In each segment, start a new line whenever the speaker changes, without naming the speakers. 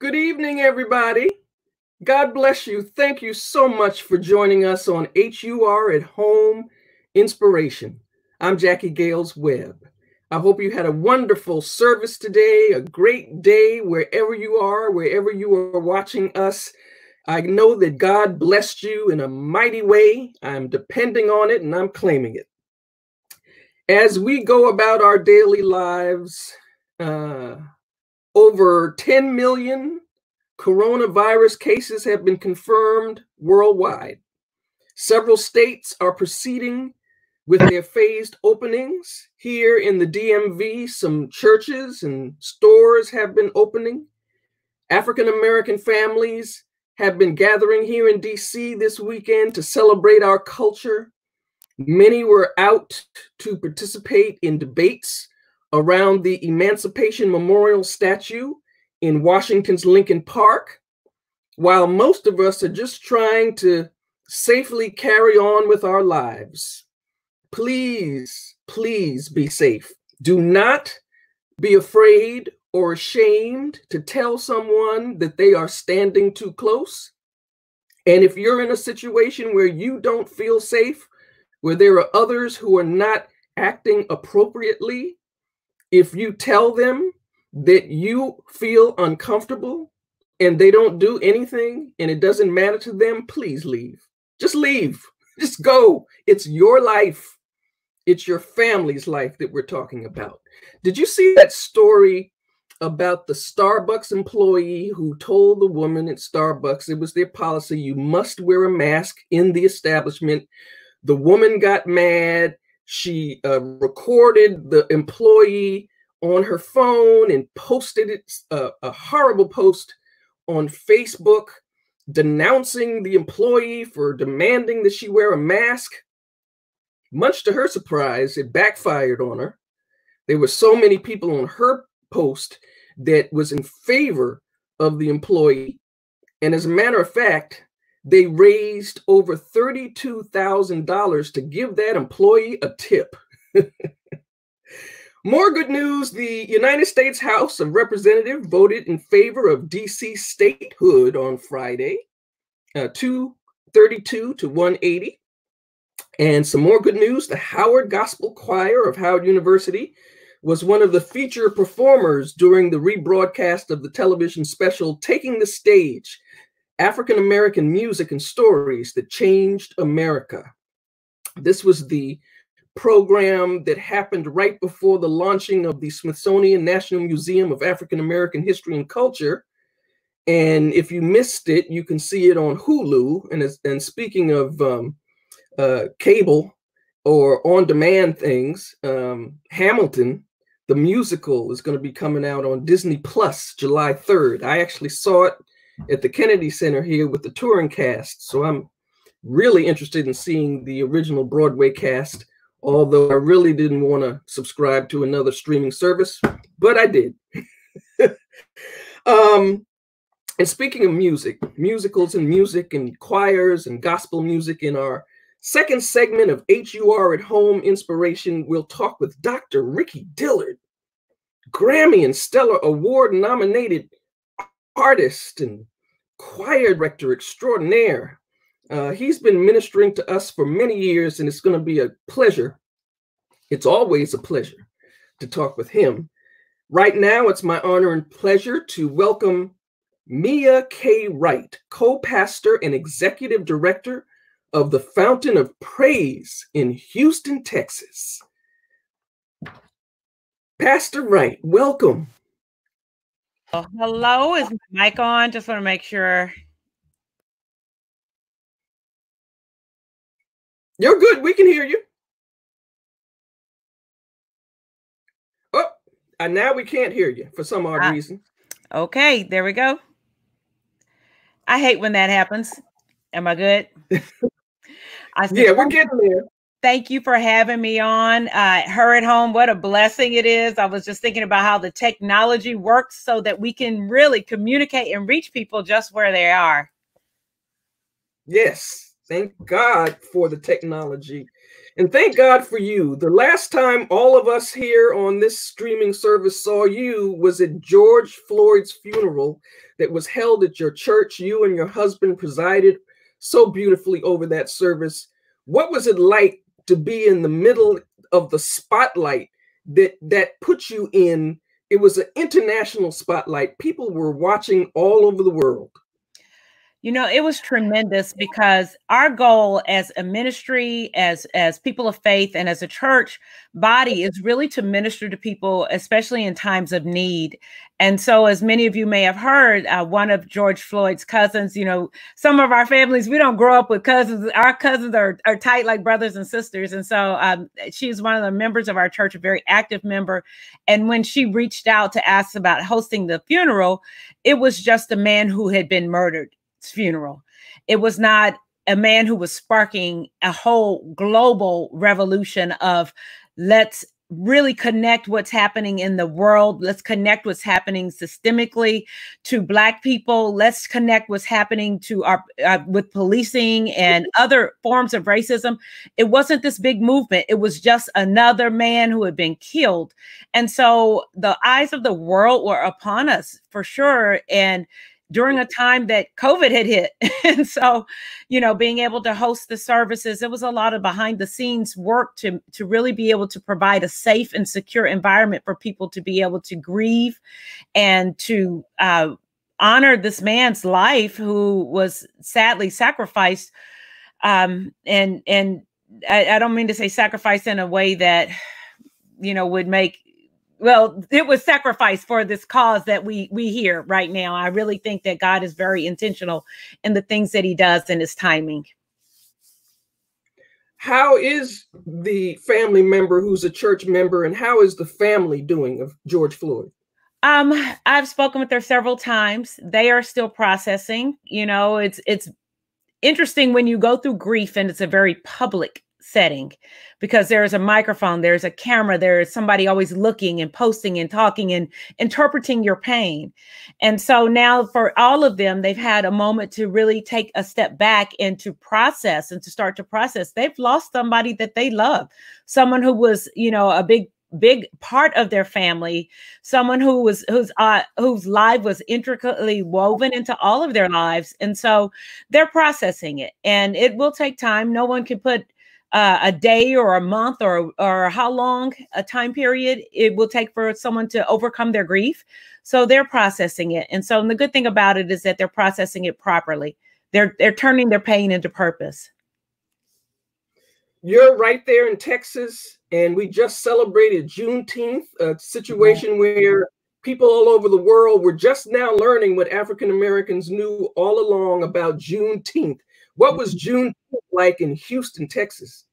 Good evening, everybody. God bless you. Thank you so much for joining us on HUR at Home Inspiration. I'm Jacquie Gales Webb. I hope you had a wonderful service today, a great day wherever you are, wherever you are watching us. I know that God blessed you in a mighty way. I'm depending on it and I'm claiming it. As we go about our daily lives, uh, over 10 million coronavirus cases have been confirmed worldwide. Several states are proceeding with their phased openings. Here in the DMV, some churches and stores have been opening. African American families have been gathering here in DC this weekend to celebrate our culture. Many were out to participate in debates around the Emancipation Memorial statue in Washington's Lincoln Park, while most of us are just trying to safely carry on with our lives. Please, please be safe. Do not be afraid or ashamed to tell someone that they are standing too close. And if you're in a situation where you don't feel safe, where there are others who are not acting appropriately, if you tell them that you feel uncomfortable and they don't do anything and it doesn't matter to them, please leave. Just leave. Just go. It's your life. It's your family's life that we're talking about. Did you see that story about the Starbucks employee who told the woman at Starbucks it was their policy you must wear a mask in the establishment? The woman got mad. She uh, recorded the employee on her phone and posted it, uh, a horrible post on Facebook denouncing the employee for demanding that she wear a mask. Much to her surprise, it backfired on her. There were so many people on her post that was in favor of the employee. And as a matter of fact, they raised over $32,000 to give that employee a tip. More good news the United States House of Representatives voted in favor of DC statehood on Friday, uh, 232 to 180. And some more good news the Howard Gospel Choir of Howard University was one of the feature performers during the rebroadcast of the television special Taking the Stage African American Music and Stories That Changed America. This was the program that happened right before the launching of the Smithsonian National Museum of African American History and Culture. And if you missed it, you can see it on Hulu. And, and speaking of um, uh, cable or on demand things, um, Hamilton, the musical, is going to be coming out on Disney Plus July 3rd. I actually saw it at the Kennedy Center here with the touring cast. So I'm really interested in seeing the original Broadway cast although I really didn't want to subscribe to another streaming service, but I did. um, and speaking of music, musicals and music and choirs and gospel music in our second segment of HUR at Home Inspiration, we'll talk with Dr. Ricky Dillard, Grammy and Stellar Award nominated artist and choir director extraordinaire uh, he's been ministering to us for many years, and it's going to be a pleasure. It's always a pleasure to talk with him. Right now, it's my honor and pleasure to welcome Mia K. Wright, co pastor and executive director of the Fountain of Praise in Houston, Texas. Pastor Wright, welcome.
Oh, hello, is my mic on? Just want to make sure
You're good. We can hear you. Oh, and now we can't hear you for some odd ah, reason.
Okay, there we go. I hate when that happens. Am I good?
I yeah, we're getting there.
Thank you for having me on. Uh, HUR at home, what a blessing it is. I was just thinking about how the technology works so that we can really communicate and reach people just where they are.
Yes, Thank God for the technology. And thank God for you. The last time all of us here on this streaming service saw you was at George Floyd's funeral that was held at your church. You and your husband presided so beautifully over that service. What was it like to be in the middle of the spotlight that that put you in? It was an international spotlight. People were watching all over the world.
You know, it was tremendous because our goal as a ministry, as as people of faith, and as a church body is really to minister to people, especially in times of need. And so, as many of you may have heard, uh, one of George Floyd's cousins, you know, some of our families, we don't grow up with cousins. Our cousins are, are tight like brothers and sisters. And so, um, she's one of the members of our church, a very active member. And when she reached out to ask about hosting the funeral, it was just a man who had been murdered funeral. It was not a man who was sparking a whole global revolution of let's really connect what's happening in the world. Let's connect what's happening systemically to Black people. Let's connect what's happening to our uh, with policing and other forms of racism. It wasn't this big movement. It was just another man who had been killed, and so the eyes of the world were upon us for sure. And during a time that COVID had hit. and so, you know, being able to host the services, it was a lot of behind the scenes work to, to really be able to provide a safe and secure environment for people to be able to grieve and to uh, honor this man's life who was sadly sacrificed. Um, and, and I, I don't mean to say sacrifice in a way that, you know, would make well it was sacrificed for this cause that we we hear right now. I really think that god is very intentional in the things that he does and his timing.
How is the family member who's a church member and how is the family doing of george floyd?
Um i've spoken with her several times. They are still processing you know it's it's interesting when you go through grief and it's a very public setting because there's a microphone, there's a camera, there's somebody always looking and posting and talking and interpreting your pain. And so now for all of them, they've had a moment to really take a step back and to process and to start to process. They've lost somebody that they love, someone who was, you know, a big big part of their family someone who was whose uh whose life was intricately woven into all of their lives and so they're processing it and it will take time no one can put uh, a day or a month or or how long a time period it will take for someone to overcome their grief. So they're processing it. And so and the good thing about it is that they're processing it properly. They're they're turning their pain into purpose.
You're right there in texas and we just celebrated juneteenth a situation where people all over the world were just now learning what african americans knew all along about juneteenth what was June like in Houston, Texas?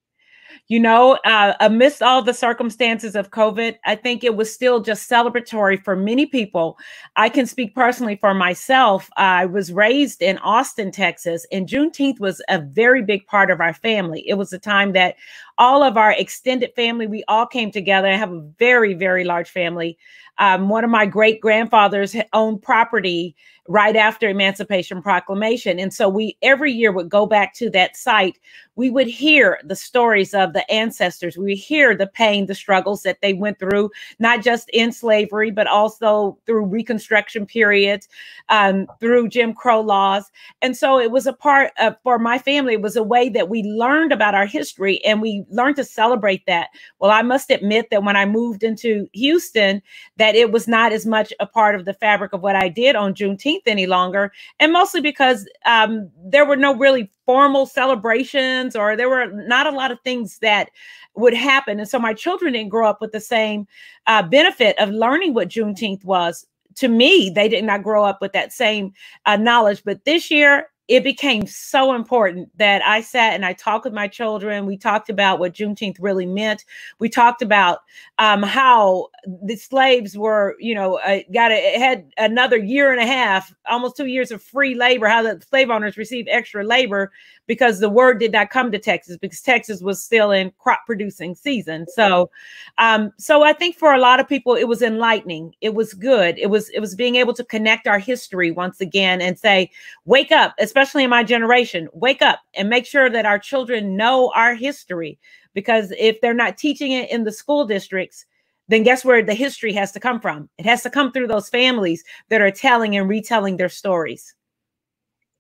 You know, uh, amidst all the circumstances of COVID, I think it was still just celebratory for many people. I can speak personally for myself. I was raised in Austin, Texas, and Juneteenth was a very big part of our family. It was a time that all of our extended family, we all came together. I have a very, very large family. Um, one of my great grandfathers owned property right after Emancipation Proclamation. And so we every year would go back to that site. We would hear the stories of the ancestors. We hear the pain, the struggles that they went through, not just in slavery, but also through Reconstruction periods, um, through Jim Crow laws. And so it was a part of, for my family, it was a way that we learned about our history and we learned to celebrate that. Well, I must admit that when I moved into Houston, that it was not as much a part of the fabric of what I did on Juneteenth any longer. And mostly because um, there were no really formal celebrations or there were not a lot of things that would happen. And so my children didn't grow up with the same uh, benefit of learning what Juneteenth was. To me, they did not grow up with that same uh, knowledge. But this year, it became so important that I sat and I talked with my children. We talked about what Juneteenth really meant. We talked about um, how the slaves were, you know, uh, got a, had another year and a half, almost two years of free labor. How the slave owners received extra labor because the word did not come to Texas because Texas was still in crop producing season. So, um, so I think for a lot of people, it was enlightening. It was good. It was it was being able to connect our history once again and say, wake up, especially in my generation, wake up and make sure that our children know our history because if they're not teaching it in the school districts, then guess where the history has to come from? It has to come through those families that are telling and retelling their stories.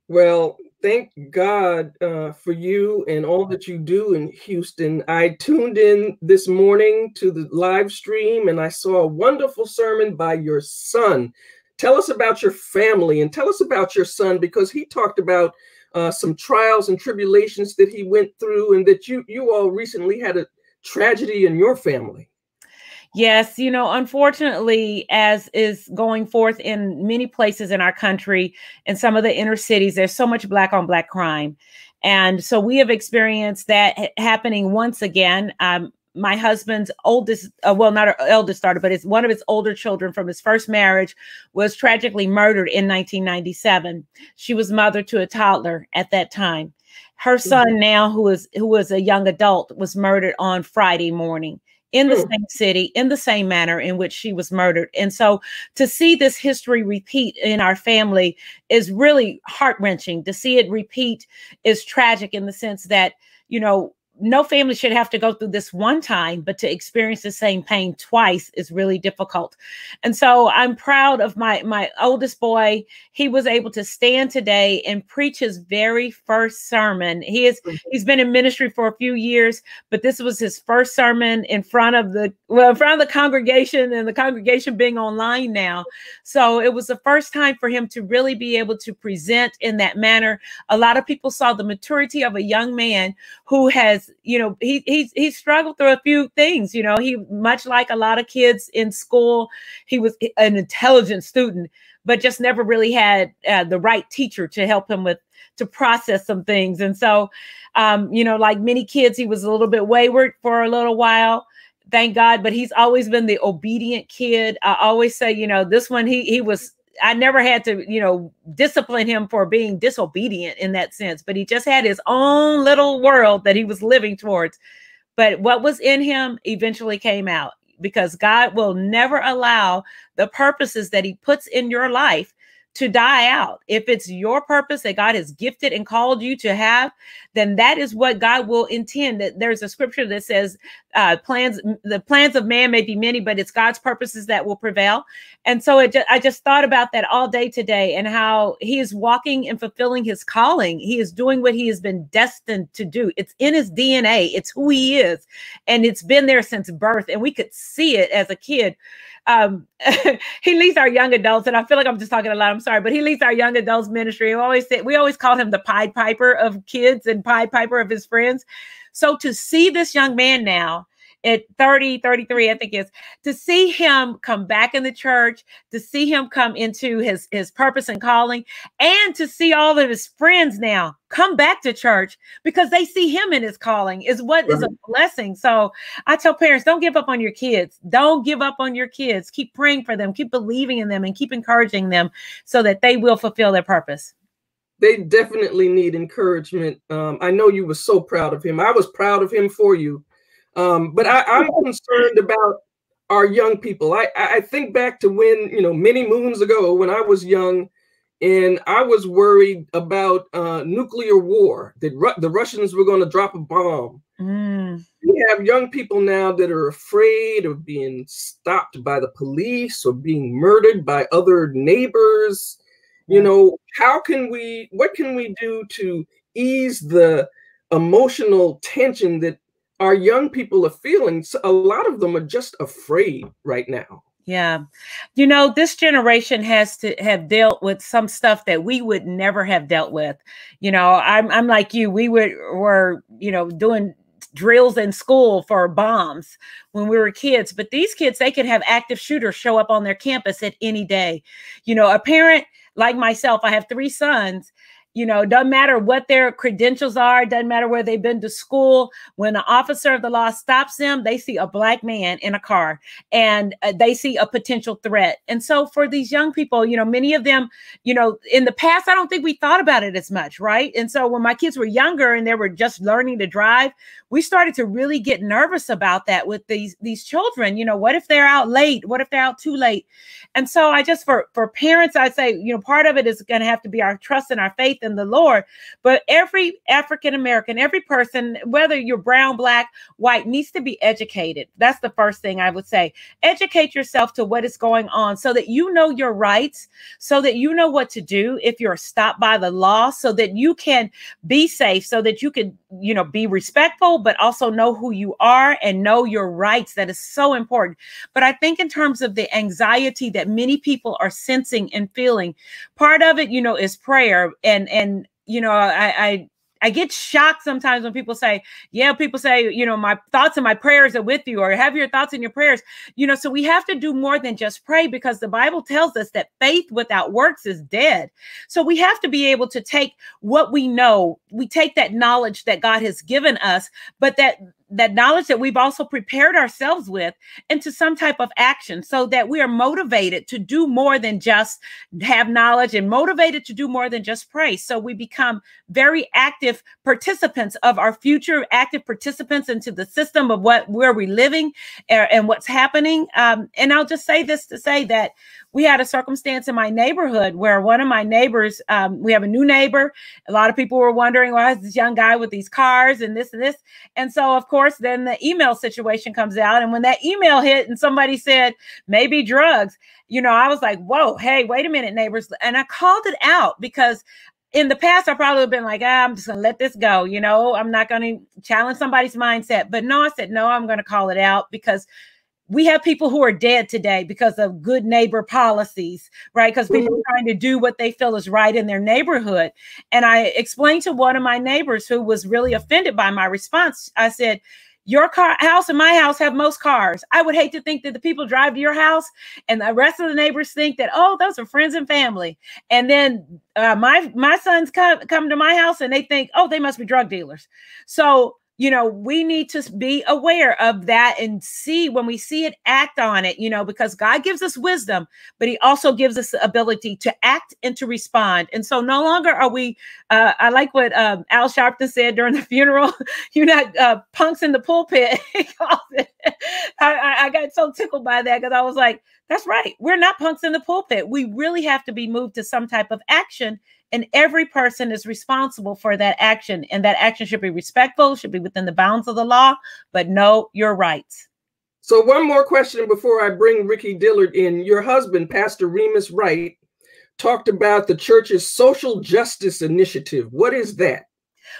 Well, thank God uh, for you and all that you do in Houston. I tuned in this morning to the live stream and I saw a wonderful sermon by your son. Tell us about your family and tell us about your son because he talked about uh, some trials and tribulations that he went through and that you you all recently had a tragedy in your family.
Yes, you know, unfortunately, as is going forth in many places in our country, in some of the inner cities, there's so much black on black crime. And so we have experienced that happening once again. Um, my husband's oldest, uh, well, not our eldest daughter, but it's one of his older children from his first marriage was tragically murdered in 1997. She was mother to a toddler at that time. Her son mm-hmm. now, who is who was a young adult, was murdered on Friday morning in the mm. same city in the same manner in which she was murdered. And so to see this history repeat in our family is really heart wrenching. To see it repeat is tragic in the sense that, you know, no family should have to go through this one time, but to experience the same pain twice is really difficult. And so I'm proud of my my oldest boy. He was able to stand today and preach his very first sermon. He is mm-hmm. he's been in ministry for a few years, but this was his first sermon in front of the well, in front of the congregation and the congregation being online now. So it was the first time for him to really be able to present in that manner. A lot of people saw the maturity of a young man who has you know he he's he struggled through a few things you know he much like a lot of kids in school he was an intelligent student but just never really had uh, the right teacher to help him with to process some things. And so um, you know like many kids he was a little bit wayward for a little while thank god but he's always been the obedient kid. I always say you know this one he he was I never had to, you know, discipline him for being disobedient in that sense, but he just had his own little world that he was living towards. But what was in him eventually came out because God will never allow the purposes that he puts in your life to die out. If it's your purpose that God has gifted and called you to have, then that is what God will intend. That there's a scripture that says, uh, "plans the plans of man may be many, but it's God's purposes that will prevail." And so it I just thought about that all day today, and how He is walking and fulfilling His calling. He is doing what He has been destined to do. It's in His DNA. It's who He is, and it's been there since birth, and we could see it as a kid um, he leads our young adults, and I feel like I'm just talking a lot. I'm sorry, but he leads our young adults ministry. We always say we always call him the Pied Piper of kids and Pied Piper of his friends. So to see this young man now at 30, 33, I think is to see him come back in the church, to see him come into his, his purpose and calling, and to see all of his friends now come back to church because they see him in his calling is what right. is a blessing. So I tell parents, don't give up on your kids. Don't give up on your kids. Keep praying for them, keep believing in them, and keep encouraging them so that they will fulfill their purpose
they definitely need encouragement. Um, I know you were so proud of him. I was proud of him for you. Um, but I, I'm concerned about our young people. I, I think back to when, you know, many moons ago when I was young and I was worried about uh, nuclear war, that Ru- the Russians were going to drop a bomb. Mm. We have young people now that are afraid of being stopped by the police or being murdered by other neighbors. You know, how can we, what can we do to ease the emotional tension that our young people are feeling. A lot of them are just afraid right now.
Yeah. You know, this generation has to have dealt with some stuff that we would never have dealt with. You know, I'm I'm like you. We were were, you know, doing drills in school for bombs when we were kids, but these kids they could have active shooters show up on their campus at any day. You know, a parent like myself, I have three sons you know, doesn't matter what their credentials are, doesn't matter where they've been to school. When an officer of the law stops them, they see a black man in a car and uh, they see a potential threat. And so for these young people, you know, many of them, you know, in the past, I don't think we thought about it as much, right? And so when my kids were younger and they were just learning to drive, we started to really get nervous about that with these these children. You know, what if they're out late? What if they're out too late? And so I just for for parents, I say, you know, part of it is going to have to be our trust and our faith in the Lord. But every African American, every person, whether you're brown, black, white, needs to be educated. That's the first thing I would say. Educate yourself to what is going on so that you know your rights, so that you know what to do if you're stopped by the law, so that you can be safe, so that you can, you know, be respectful, but also know who you are and know your rights. That is so important. But I think in terms of the anxiety that many people are sensing and feeling, part of it, you know, is prayer and and you know, I, I I get shocked sometimes when people say, yeah, people say, you know, my thoughts and my prayers are with you, or have your thoughts and your prayers. You know, so we have to do more than just pray because the Bible tells us that faith without works is dead. So we have to be able to take what we know, we take that knowledge that God has given us, but that that knowledge that we've also prepared ourselves with into some type of action so that we are motivated to do more than just have knowledge and motivated to do more than just pray. So we become very active participants of our future, active participants into the system of what where we're living and, and what's happening. Um, and I'll just say this to say that we had a circumstance in my neighborhood where one of my neighbors, um, we have a new neighbor. A lot of people were wondering, why is this young guy with these cars and this and this? And so, of course, then the email situation comes out. And when that email hit and somebody said, maybe drugs, you know, I was like, whoa, hey, wait a minute, neighbors. And I called it out because in the past, I probably have been like, ah, I'm just gonna let this go. You know, I'm not gonna challenge somebody's mindset. But no, I said, no, I'm gonna call it out because we have people who are dead today because of good neighbor policies, right? Because people mm-hmm. are trying to do what they feel is right in their neighborhood. And I explained to one of my neighbors who was really offended by my response. I said, your car house and my house have most cars. I would hate to think that the people drive to your house and the rest of the neighbors think that, oh, those are friends and family. And then uh, my my sons come come to my house and they think, oh, they must be drug dealers. So you know we need to be aware of that and see when we see it act on it you know because god gives us wisdom but he also gives us the ability to act and to respond. And so no longer are we uh, i like what um, al sharpton said during the funeral you're not uh, punks in the pulpit. I, I got so tickled by that because i was like that's right we're not punks in the pulpit. We really have to be moved to some type of action and every person is responsible for that action. And that action should be respectful, should be within the bounds of the law, but know your rights.
So, one more question before I bring Ricky Dillard in. Your husband, Pastor Remus Wright, talked about the church's social justice initiative. What is that?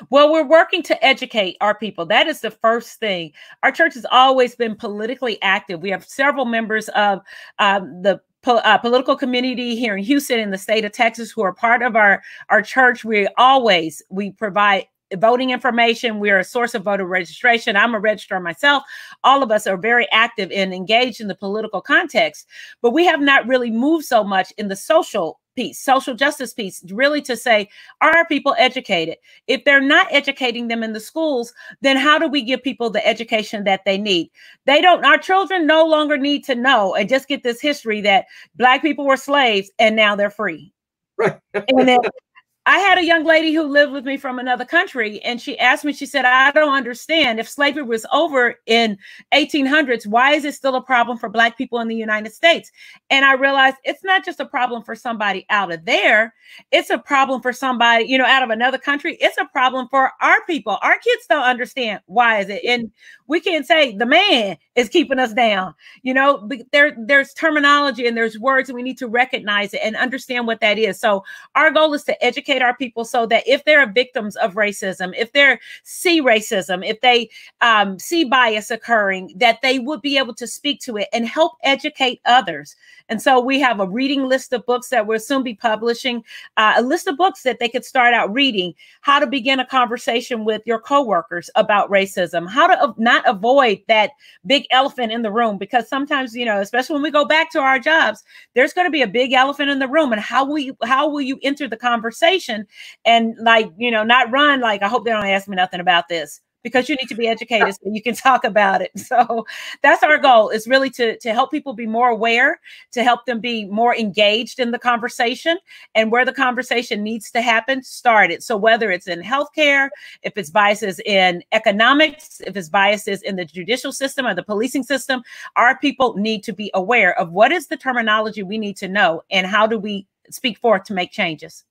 Well, we're working to educate our people. That is the first thing. Our church has always been politically active. We have several members of um, the po- uh, political community here in Houston in the state of Texas who are part of our our church. We always we provide voting information. We're a source of voter registration. I'm a registrar myself. All of us are very active and engaged in the political context, but we have not really moved so much in the social piece, social justice piece, really to say, are people educated? If they're not educating them in the schools, then how do we give people the education that they need? They don't, our children no longer need to know and just get this history that Black people were slaves and now they're free. Right. and then I had a young lady who lived with me from another country, and she asked me, she said, I don't understand. If slavery was over in 1800s, why is it still a problem for Black people in the United States? And I realized it's not just a problem for somebody out of there, it's a problem for somebody, you know, out of another country. It's a problem for our people. Our kids don't understand why is it. And we can't say the man is keeping us down. You know, there, there's terminology and there's words, and we need to recognize it and understand what that is. So our goal is to educate educate our people so that if they're victims of racism, if they see racism, if they um, see bias occurring, that they would be able to speak to it and help educate others. And so we have a reading list of books that we'll soon be publishing, uh, a list of books that they could start out reading, how to begin a conversation with your coworkers about racism, how to not avoid that big elephant in the room, because sometimes, you know, especially when we go back to our jobs, there's going to be a big elephant in the room. And how you, how will you enter the conversation and like, you know, not run like, I hope they don't ask me nothing about this because you need to be educated so you can talk about it. So that's our goal is really to, to help people be more aware, to help them be more engaged in the conversation and where the conversation needs to happen, start it. So whether it's in healthcare, if it's biases in economics, if it's biases in the judicial system or the policing system, our people need to be aware of what is the terminology we need to know and how do we speak forth to make changes.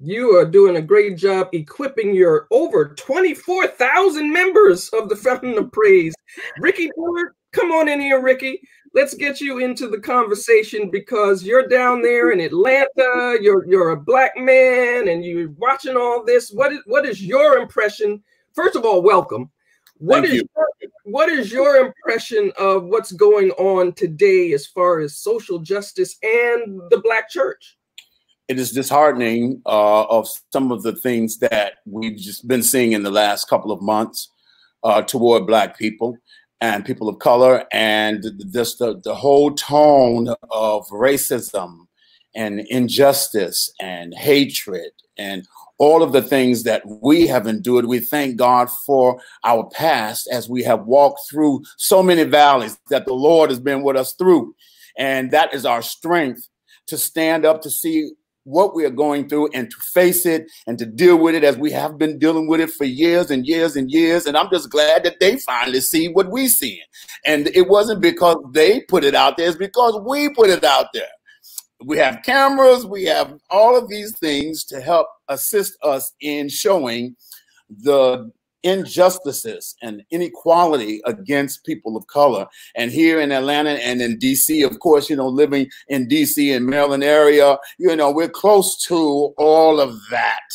You are doing a great job equipping your over 24,000 members of the Fountain of Praise. Ricky Dillard, come on in here, Ricky. Let's get you into the conversation because you're down there in Atlanta. You're you're a black man and you're watching all this. What is what is your impression? First of all, welcome. What Thank is your, what is your impression of what's going on today as far as social justice and the black church?
It is disheartening uh, of some of the things that we've just been seeing in the last couple of months uh, toward Black people and people of color, and just the, the whole tone of racism and injustice and hatred and all of the things that we have endured. We thank God for our past as we have walked through so many valleys that the Lord has been with us through. And that is our strength to stand up to see what we are going through and to face it and to deal with it as we have been dealing with it for years and years and years. And I'm just glad that they finally see what we see. And it wasn't because they put it out there, it's because we put it out there. We have cameras, we have all of these things to help assist us in showing the injustices and inequality against people of color. And here in Atlanta and in DC, of course, you know, living in DC and Maryland area, you know, we're close to all of that.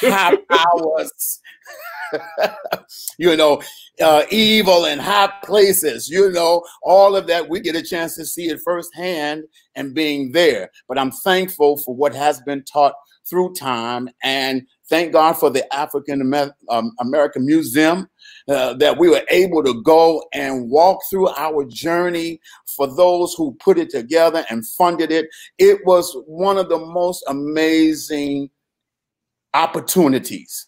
High powers, you know, uh, evil in high places, you know, all of that. We get a chance to see it firsthand and being there. But I'm thankful for what has been taught through time and Thank God for the African um, American Museum uh, that we were able to go and walk through our journey for those who put it together and funded it. It was one of the most amazing opportunities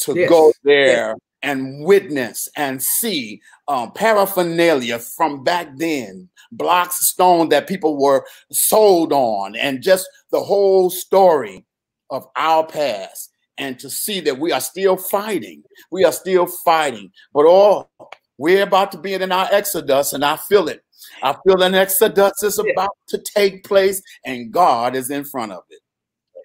to yes. go there yes. and witness and see um, paraphernalia from back then, blocks of stone that people were sold on, and just the whole story of our past and to see that we are still fighting. We are still fighting. But all we're about to be in our exodus, and I feel it. I feel an exodus is about to take place, and God is in front of it.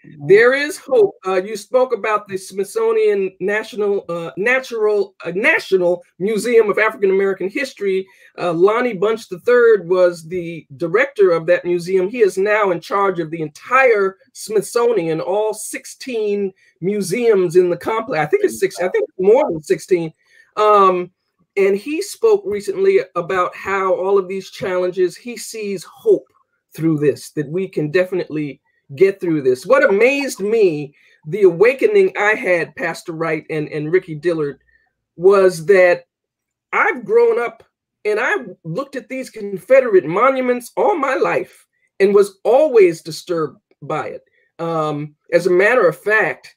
There is hope. Uh, you spoke about the Smithsonian National uh, Natural uh, National Museum of African American History. Uh, Lonnie Bunch III was the director of that museum. He is now in charge of the entire Smithsonian, all 16 museums in the complex. I think it's six. I think more than 16. Um, and he spoke recently about how all of these challenges he sees hope through this. That we can definitely get through this. What amazed me, the awakening I had, Pastor Wright and, and Ricky Dillard, was that I've grown up and I looked at these Confederate monuments all my life and was always disturbed by it. Um, as a matter of fact,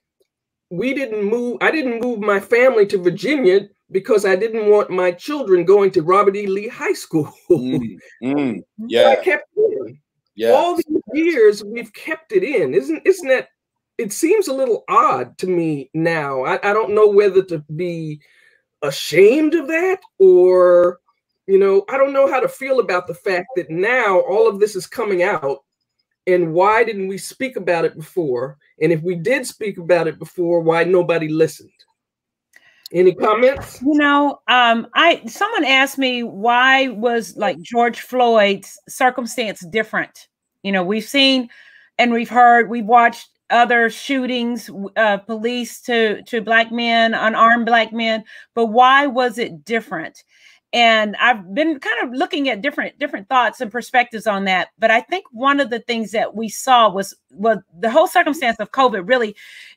we didn't move, I didn't move my family to Virginia because I didn't want my children going to Robert E. Lee High School. mm, mm, yeah. I kept going. Yeah. All these years we've kept it in. Isn't isn't that it seems a little odd to me now. I, I don't know whether to be ashamed of that or you know, I don't know how to feel about the fact that now all of this is coming out and why didn't we speak about it before? And if we did speak about it before, why nobody listened? Any comments?
You know, um, I someone asked me why was like George Floyd's circumstance different. You know, we've seen and we've heard, we've watched other shootings, uh, police to to black men, unarmed black men, but why was it different? And i've been kind of looking at different different thoughts and perspectives on that but i think one of the things that we saw was was the whole circumstance of covid really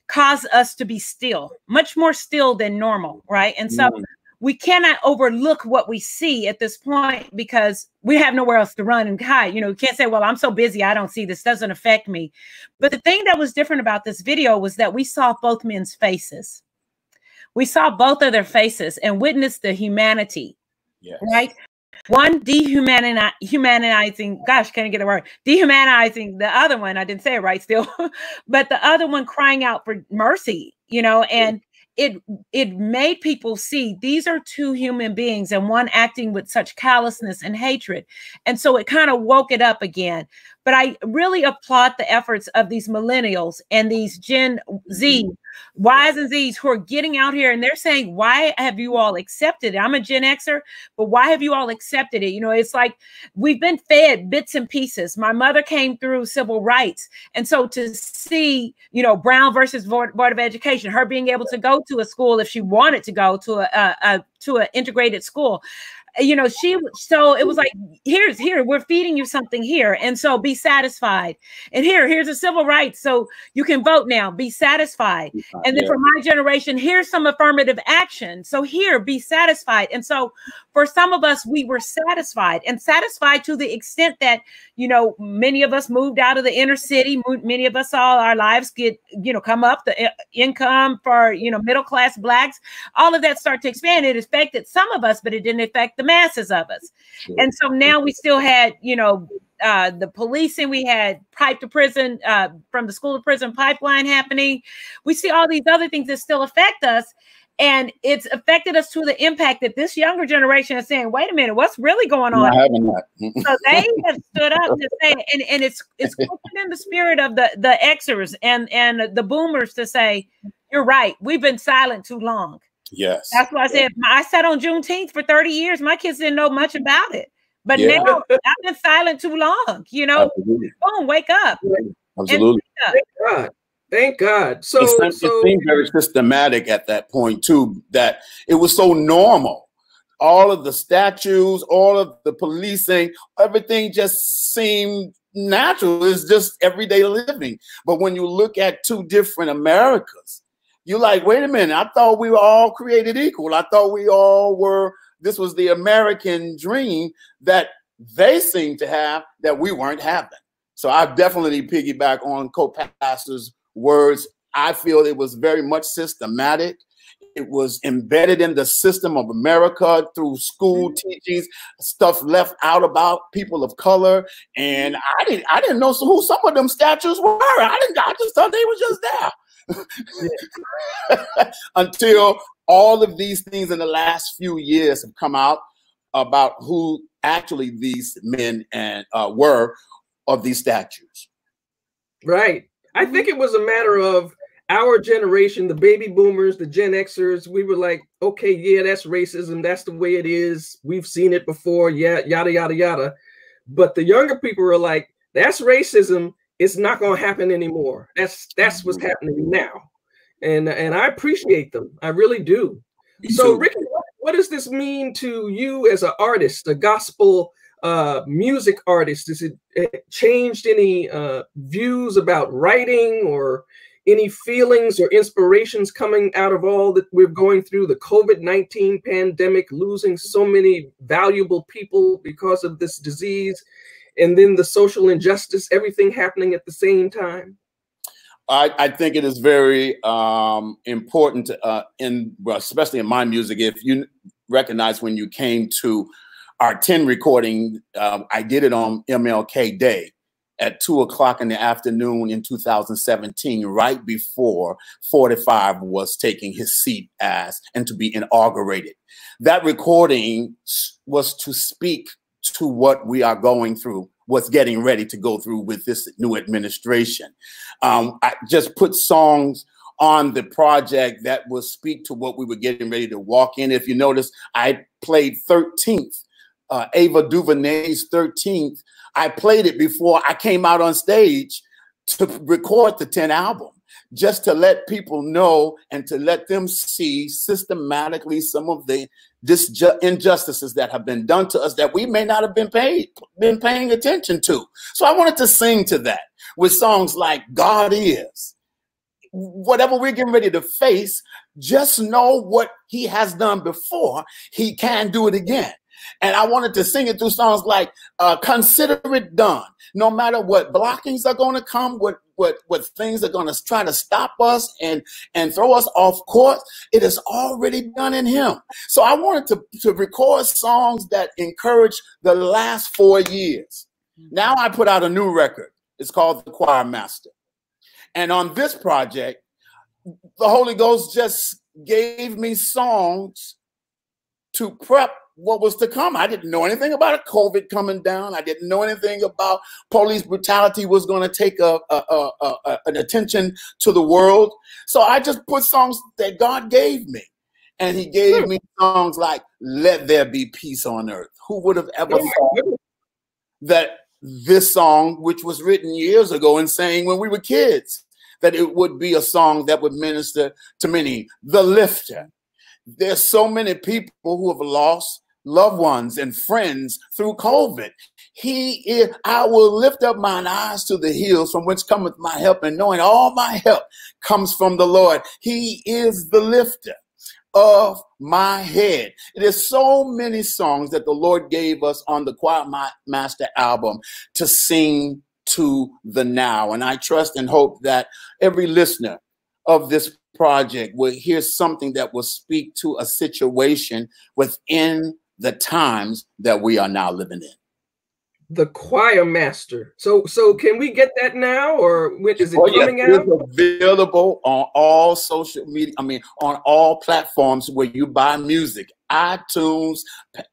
caused us to be still much more still than normal right and so mm. we cannot overlook what we see at this point because we have nowhere else to run and hide you know you can't say well i'm so busy i don't see this doesn't affect me but the thing that was different about this video was that we saw both men's faces we saw both of their faces and witnessed the humanity.
Yes.
Right? One dehumanizing, gosh, can't get a word, dehumanizing the other one. I didn't say it right still, but the other one crying out for mercy, you know, and it it made people see these are two human beings and one acting with such callousness and hatred and so it kind of woke it up again but i really applaud the efforts of these millennials and these gen z mm-hmm. Y's and Z's who are getting out here and they're saying, Why have you all accepted it? I'm a Gen Xer, but why have you all accepted it? You know, it's like we've been fed bits and pieces. My mother came through civil rights. And so to see, you know, Brown versus Board, Board of Education, her being able to go to a school if she wanted to go to a, a, a to an integrated school you know she so it was like here's here we're feeding you something here. And so be satisfied. And here here's a civil rights so you can vote now. Be satisfied. And then yeah. for my generation here's some affirmative action. So here be satisfied. And so for some of us we were satisfied and satisfied to the extent that you know many of us moved out of the inner city. Many of us saw our lives get you know come up the uh, income for you know middle class blacks. All of that start to expand. It affected some of us but it didn't affect the masses of us. Sure. And so now we still had, you know, uh, the policing, we had pipe to prison uh, from the school to prison pipeline happening. We see all these other things that still affect us. And it's affected us to the impact that this younger generation is saying, wait a minute, what's really going on? so they have stood up to say, and, and it's it's in the spirit of the the Xers and and the boomers to say, you're right, we've been silent too long.
Yes.
That's why I said I sat on Juneteenth for 30 years. My kids didn't know much about it. But yeah. now I've been silent too long, you know. Absolutely. Boom, wake up.
Absolutely.
Thank God. Thank God. So
it seemed, so, it seemed very systematic at that point too, that it was so normal. All of the statues, all of the policing, everything just seemed natural. It's just everyday living. But when you look at two different Americas, you're like, wait a minute, I thought we were all created equal. I thought we all were, this was the American dream that they seem to have that we weren't having. So I definitely piggyback on co-pastor's words. I feel it was very much systematic. It was embedded in the system of America through school mm-hmm. teachings, stuff left out about people of color. And I didn't I didn't know who some of them statues were. I didn't I just thought they were just there. until all of these things in the last few years have come out about who actually these men and uh, were of these statues.
Right. I mm-hmm. think it was a matter of our generation, the baby boomers, the Gen Xers. We were like, okay, yeah, that's racism. That's the way it is. We've seen it before. Yeah, yada yada yada. But the younger people are like, that's racism it's not going to happen anymore. That's that's what's mm-hmm. happening now, and and I appreciate them. I really do. So, Ricky, what, what does this mean to you as an artist, a gospel uh, music artist? Has it, it changed any uh, views about writing or any feelings or inspirations coming out of all that we're going through the COVID 19 pandemic, losing so many valuable people because of this disease? And then the social injustice, everything happening at the same time?
I, I think it is very um, important, uh, in especially in my music. If you recognize when you came to our 10 recording, uh, I did it on MLK Day at two o'clock in the afternoon in 2017, right before 45 was taking his seat as and to be inaugurated. That recording was to speak to what we are going through, what's getting ready to go through with this new administration. Um, I just put songs on the project that will speak to what we were getting ready to walk in. If you notice, I played 13th, uh, Ava DuVernay's 13th. I played it before I came out on stage to record the 10 album just to let people know and to let them see systematically some of the injustices that have been done to us that we may not have been paid been paying attention to. So I wanted to sing to that with songs like God is. Whatever we're getting ready to face, just know what he has done before, he can do it again. And I wanted to sing it through songs like uh, Consider It Done. No matter what blockings are going to come, what, what, what things are going to try to stop us and, and throw us off course, it is already done in Him. So I wanted to, to record songs that encourage the last four years. Now I put out a new record. It's called The Choir Master. And on this project, the Holy Ghost just gave me songs to prep what was to come. I didn't know anything about a COVID coming down. I didn't know anything about police brutality was going to take a, a, a, a, an attention to the world. So I just put songs that God gave me. And he gave hmm. me songs like Let There Be Peace on Earth. Who would have ever thought that this song, which was written years ago and sang when we were kids, that it would be a song that would minister to many. The Lifter. There's so many people who have lost loved ones and friends through COVID. He is, I will lift up mine eyes to the hills from which cometh my help, and knowing all my help comes from the Lord. He is the lifter of my head. It is so many songs that the Lord gave us on the Choir Master album to sing to the now. And I trust and hope that every listener of this project will hear something that will speak to a situation within the times that we are now living in.
The choir master. So, so can we get that now, or when is it oh, coming
yes, out? It's available on all social media. I mean, on all platforms where you buy music, iTunes,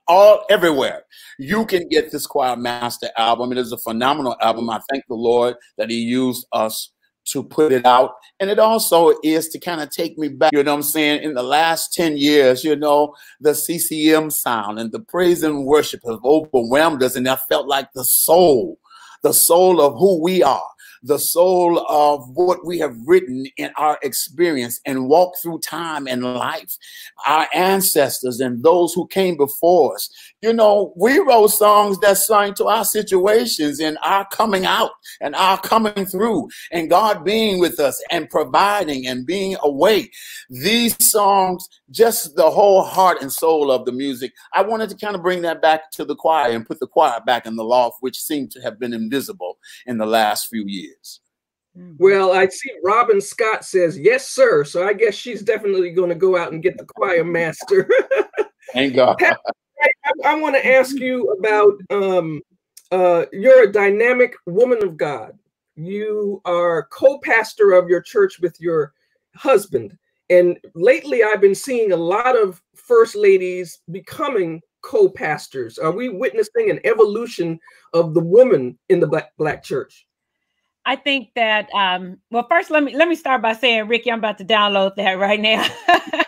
all everywhere. You can get this choir master album. It is a phenomenal album. I thank the Lord that He used us to put it out. And it also is to kind of take me back, you know what I'm saying? In the last 10 years, you know, the CCM sound and the praise and worship have overwhelmed us. And I felt like the soul, the soul of who we are the soul of what we have written in our experience and walk through time and life. Our ancestors and those who came before us. You know, we wrote songs that sang to our situations and our coming out and our coming through and God being with us and providing and being away. These songs, just the whole heart and soul of the music. I wanted to kind of bring that back to the choir and put the choir back in the loft, which seemed to have been invisible in the last few years.
Mm-hmm. Well, I see Robin Scott says, yes, sir. So I guess she's definitely going to go out and get the choir master.
Thank God. I,
I, want to ask you about um, uh, you're a dynamic woman of God. You are co pastor of your church with your husband. And lately, I've been seeing a lot of first ladies becoming co pastors. Are we witnessing an evolution of the woman in the black, black church?
I think that um, well, first let me let me start by saying, Ricky, I'm about to download that right now.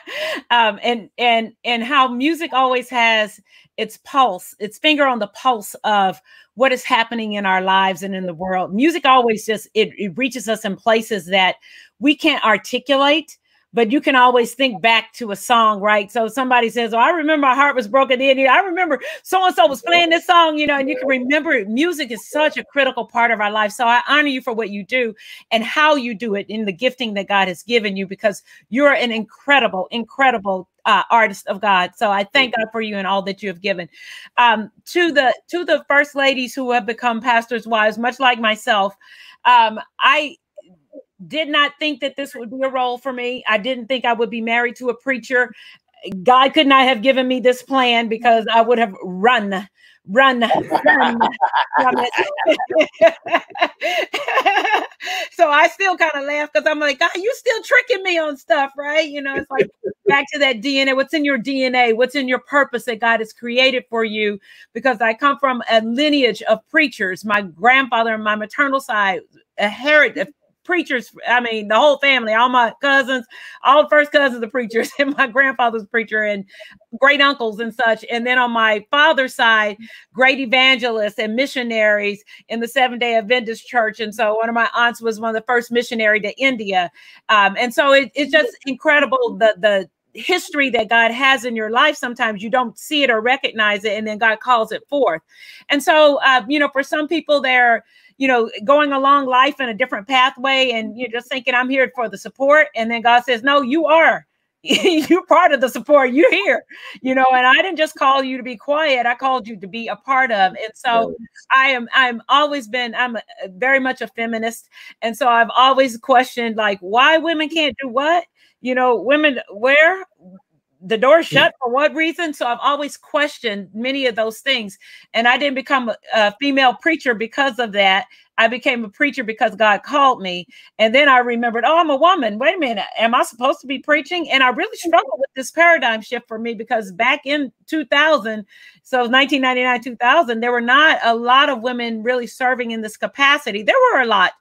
um, and and and how music always has its pulse, its finger on the pulse of what is happening in our lives and in the world. Music always just it, it reaches us in places that we can't articulate but you can always think back to a song, right? So somebody says, Oh, I remember my heart was broken in I remember so and so was playing this song, you know, and you can remember it. Music is such a critical part of our life. So I honor you for what you do and how you do it in the gifting that God has given you because you're an incredible, incredible uh, artist of God. So I thank God for you and all that you have given. Um, to the to the first ladies who have become pastors' wives, much like myself, um, I did not think that this would be a role for me. I didn't think I would be married to a preacher. God could not have given me this plan because I would have run, run, run so I still kind of laugh because I'm like, God, you still tricking me on stuff, right? You know, it's like back to that DNA. What's in your DNA? What's in your purpose that God has created for you? Because I come from a lineage of preachers. My grandfather on my maternal side, a heritage preachers. I mean, the whole family, all my cousins, all first cousins are preachers, and my grandfather's preacher, and great uncles and such. And then on my father's side, great evangelists and missionaries in the Seven Day Adventist Church. And so one of my aunts was one of the first missionary to India. Um, and so it, it's just incredible the the history that God has in your life, sometimes you don't see it or recognize it, and then God calls it forth. And so, uh, you know, for some people, they're you know, going along life in a different pathway and you're just thinking, I'm here for the support. And then God says, No, you are you're part of the support. You're here, you know, and I didn't just call you to be quiet. I called you to be a part of. And so I am, I'm always been, I'm a, very much a feminist. And so I've always questioned like why women can't do what, you know, women where the door shut for what reason? So I've always questioned many of those things. And I didn't become a, a female preacher because of that. I became a preacher because God called me. And then I remembered, oh, I'm a woman. Wait a minute. Am I supposed to be preaching? And I really mm-hmm. struggled with this paradigm shift for me because back in 2000, so 1999, 2000, there were not a lot of women really serving in this capacity. There were a lot,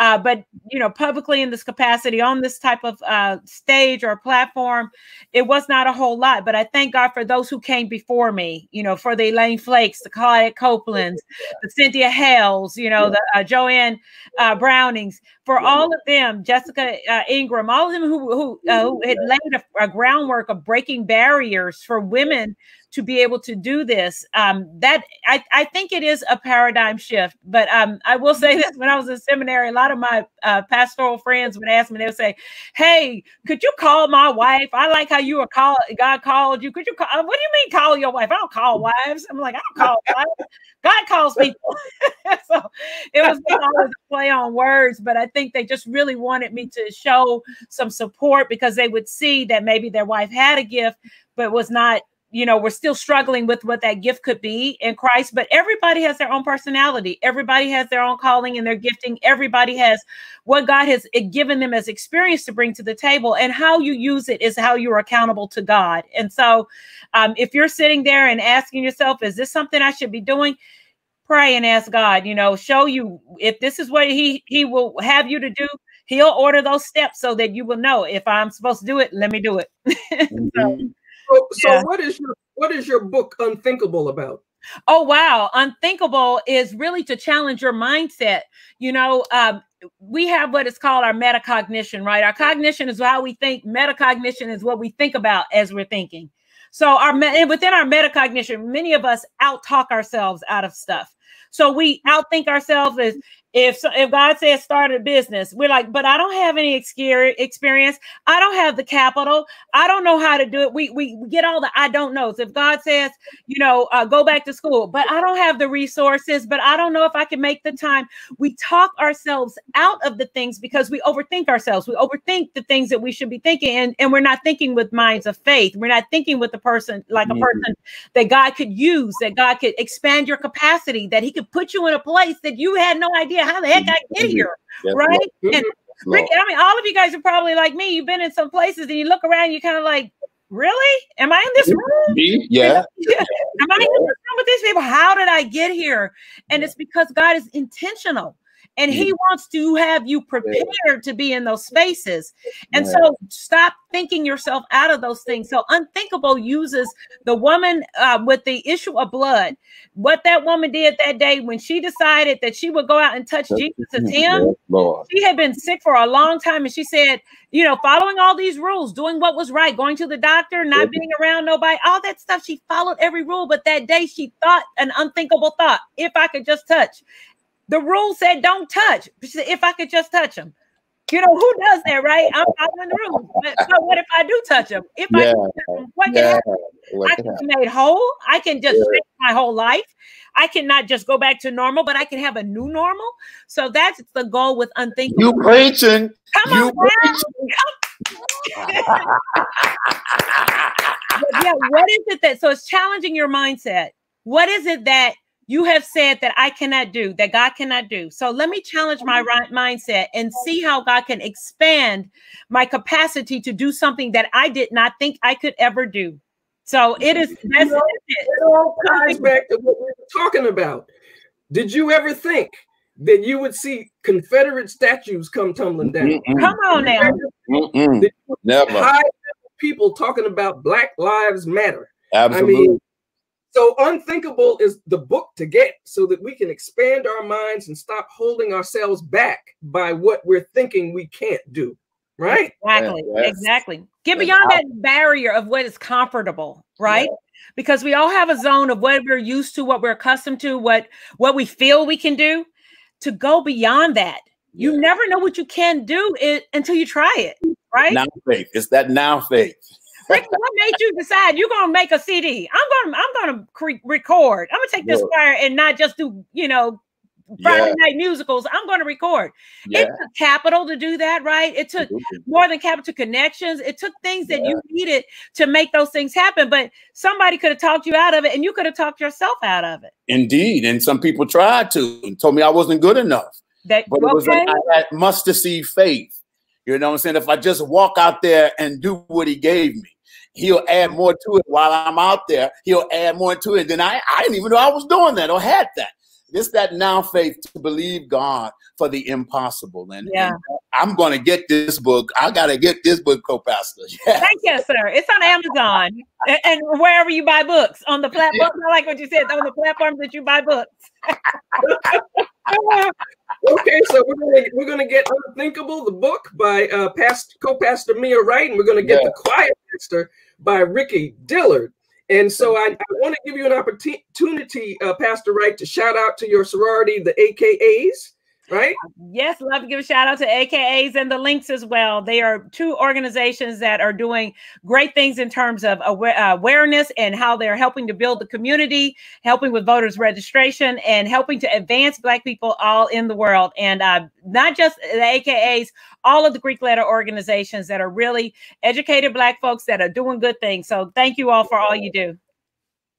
uh, but you know, publicly in this capacity on this type of uh, stage or platform, it was not a whole lot. But I thank God for those who came before me. You know, for the Elaine Flakes, the Claudette Copelands, the Cynthia Hales, you know, the uh, Joanne uh, Brownings, for all of them, Jessica uh, Ingram, all of them who who, uh, who had laid a, a groundwork of breaking barriers for women to be able to do this. Um, that I, I think it is a paradigm shift. But um, I will say this: when I was in seminary, a lot of my uh, pastoral friends would ask me, they would say, "Hey, could you call my wife? I like how you were called. God called you. Could you call? What do you mean call your wife? I don't call wives. I'm like, I don't call wives. God calls people. so it was always a play on words, but I think they just really wanted me to show some support because they would see that maybe their wife had a gift, but was not you know, we're still struggling with what that gift could be in Christ, but everybody has their own personality. Everybody has their own calling and their gifting. Everybody has what God has eh, given them as experience to bring to the table. And how you use it is how you're accountable to God. And so, um, if you're sitting there and asking yourself, is this something I should be doing? Pray and ask God, you know, show you if this is what He He will have you to do. He'll order those steps so that you will know if I'm supposed to do it, let me do it.
so, mm-hmm. So, so yeah. what is your what is your book Unthinkable about?
Oh wow, Unthinkable is really to challenge your mindset. You know, um, we have what is called our metacognition, right? Our cognition is how we think. Metacognition is what we think about as we're thinking. So our and within our metacognition, many of us out talk ourselves out of stuff. So we outthink ourselves as if if God says start a business, we're like, but I don't have any experience. I don't have the capital. I don't know how to do it. We we, we get all the I don't knows. If God says, you know, uh, go back to school, but I don't have the resources. But I don't know if I can make the time. We talk ourselves out of the things because we overthink ourselves. We overthink the things that we should be thinking, and and we're not thinking with minds of faith. We're not thinking with the person like a person that God could use, that God could expand your capacity, that He could put you in a place that you had no idea how the heck I get here, right? And Ricky, I mean, all of you guys are probably like me. You've been in some places and you look around, you kind of like, really? Am I in this room?
Yeah.
Am I in this room with these people? How did I get here? And it's because God is intentional and he wants to have you prepared to be in those spaces. And so stop thinking yourself out of those things. So unthinkable uses the woman uh, with the issue of blood. What that woman did that day when she decided that she would go out and touch Jesus' him. She had been sick for a long time, and she said, you know, following all these rules, doing what was right, going to the doctor, not being around nobody, all that stuff. She followed every rule, but that day she thought an unthinkable thought: if I could just touch. The rule said don't touch. Said, If I could just touch them. You know, who does that, right? I'm following the rules. But so what if I do touch them? If yeah. I them, what can yeah. happen? What I can, can be made whole. I can just yeah. my whole life. I cannot just go back to normal, but I can have a new normal. So that's the goal with unthinkable.
You preaching. Come you on,
preaching. yeah, what is it that so it's challenging your mindset? What is it that you have said that I cannot do, that God cannot do. So let me challenge my mm-hmm. right mindset and see how God can expand my capacity to do something that I did not think I could ever do. So it is that's you know,
it. it all ties back to what we were talking about. Did you ever think that you would see Confederate statues come tumbling down?
Mm-mm. Come on now.
Never.
People talking about Black Lives Matter.
Absolutely. I mean,
so, Unthinkable is the book to get so that we can expand our minds and stop holding ourselves back by what we're thinking we can't do. Right?
Exactly. Yes. Exactly. Get beyond that barrier of what is comfortable, right? Yeah. Because we all have a zone of what we're used to, what we're accustomed to, what what we feel we can do. To go beyond that, you never know what you can do it, until you try it. right?
Now faith. It's that now faith.
Ricky, what made you decide you're gonna make a CD? I'm gonna I'm gonna cre- record. I'm gonna take this fire and not just do you know Friday yeah. night musicals. I'm going to record. Yeah. It took capital to do that, right? It took more than capital connections. It took things that yeah. you needed to make those things happen. But somebody could have talked you out of it, and you could have talked yourself out of it.
Indeed, and some people tried to and told me I wasn't good enough. That, but it was like I had mustard seed faith. You know what I'm saying? If I just walk out there and do what he gave me, he'll add more to it while I'm out there. He'll add more to it. Then I, I didn't even know I was doing that or had that. It's that now faith to believe God for the impossible. And, yeah. and I'm going to get this book. I got to get this book, co-pastor.
Thank you, sir. It's on Amazon and, and, wherever you buy books on the platform. Yeah. I like what you said on the platforms that you buy books.
okay, so we're gonna we're gonna get Unthinkable, the book by uh, past co-pastor Mia Wright, and we're gonna get yeah. the Choir Master by Ricky Dillard. And so I, I want to give you an opportunity, uh, Pastor Wright, to shout out to your sorority, the AKAs right?
Yes, love to give a shout out to AKAs and the links as well. They are two organizations that are doing great things in terms of awareness and how they're helping to build the community, helping with voters registration, and helping to advance Black people all in the world. And uh, not just the AKAs, all of the Greek letter organizations that are really educated Black folks that are doing good things. So thank you all for all you do.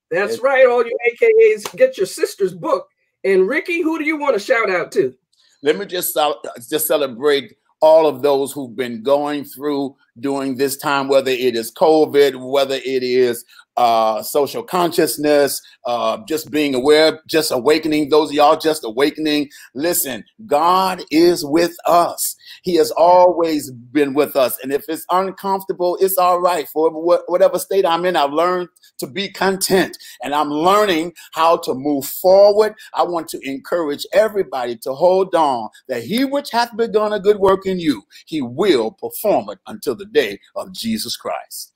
That's right, all you AKAs. Get your sister's book. And Ricky, who do you want to shout out to?
Let me just just celebrate all of those who've been going through during this time, whether it is COVID, whether it is uh, social consciousness, uh, just being aware, just awakening. Those of y'all just awakening. Listen, God is with us. He has always been with us. And if it's uncomfortable, it's all right. For whatever state I'm in, I've learned to be content and I'm learning how to move forward. I want to encourage everybody to hold on that he which hath begun a good work in you, he will perform it until the day of Jesus Christ.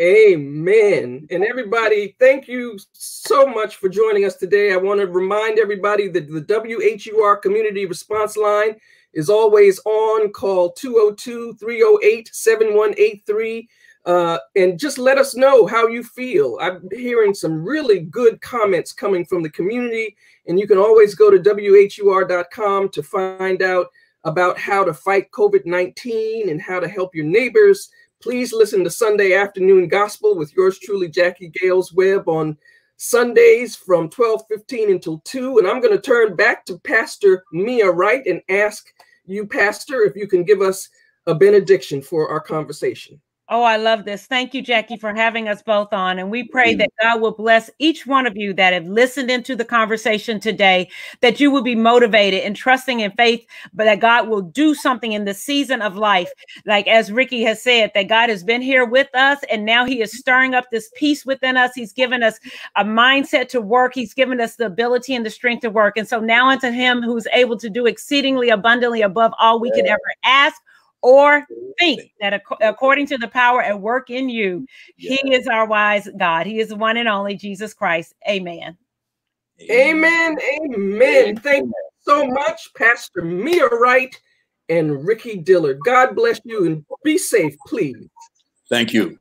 Amen. And everybody, thank you so much for joining us today. I want to remind everybody that the WHUR community response line is always on. Call 202 308 7183. Uh, and just let us know how you feel. I'm hearing some really good comments coming from the community, and you can always go to WHUR.com to find out about how to fight COVID 19 and how to help your neighbors Please listen to Sunday Afternoon Gospel with yours truly, Jacquie Gales Webb, on Sundays from 12:15 until 2. And I'm going to turn back to Pastor Mia Wright and ask you, Pastor, if you can give us a benediction for our conversation.
Oh, I love this. Thank you, Jacquie, for having us both on. And we pray that God will bless each one of you that have listened into the conversation today, that you will be motivated and trusting in faith, but that God will do something in the season of life. Like as Ricky has said, that God has been here with us and now he is stirring up this peace within us. He's given us a mindset to work. He's given us the ability and the strength to work. And so now unto him who's able to do exceedingly abundantly above all we could ever ask or think that ac- according to the power at work in you, yeah. He is our wise God. He is the one and only Jesus Christ. Amen.
Amen. Amen. Amen. Thank you so much, Pastor Mia Wright and Ricky Dillard. God bless you and be safe, please.
Thank you.